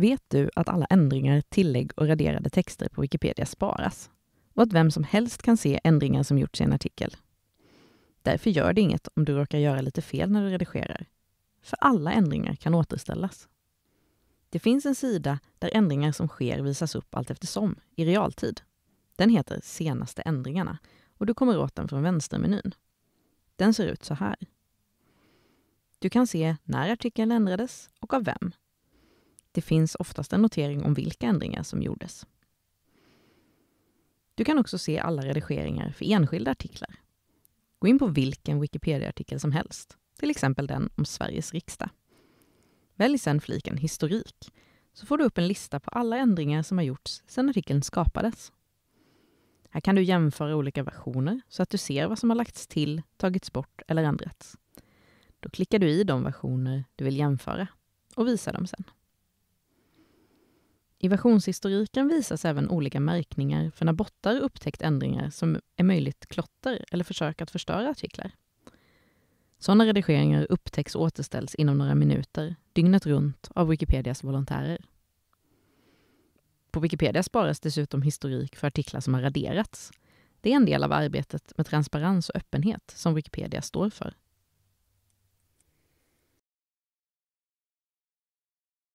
Vet du att alla ändringar, tillägg och raderade texter på Wikipedia sparas? Och att vem som helst kan se ändringar som gjorts i en artikel? Därför gör det inget om du råkar göra lite fel när du redigerar. För alla ändringar kan återställas. Det finns en sida där ändringar som sker visas upp allt eftersom, i realtid. Den heter Senaste ändringarna och du kommer åt den från vänstermenyn. Den ser ut så här. Du kan se när artikeln ändrades och av vem. Det finns oftast en notering om vilka ändringar som gjordes. Du kan också se alla redigeringar för enskilda artiklar. Gå in på vilken Wikipedia-artikel som helst, till exempel den om Sveriges riksdag. Välj sedan fliken Historik, så får du upp en lista på alla ändringar som har gjorts sedan artikeln skapades. Här kan du jämföra olika versioner så att du ser vad som har lagts till, tagits bort eller ändrats. Då klickar du i de versioner du vill jämföra och visar dem sen. I versionshistoriken visas även olika märkningar för när bottar upptäckt ändringar som är möjligt klotter eller försök att förstöra artiklar. Sådana redigeringar upptäcks och återställs inom några minuter, dygnet runt, av Wikipedias volontärer. På Wikipedia sparas dessutom historik för artiklar som har raderats. Det är en del av arbetet med transparens och öppenhet som Wikipedia står för.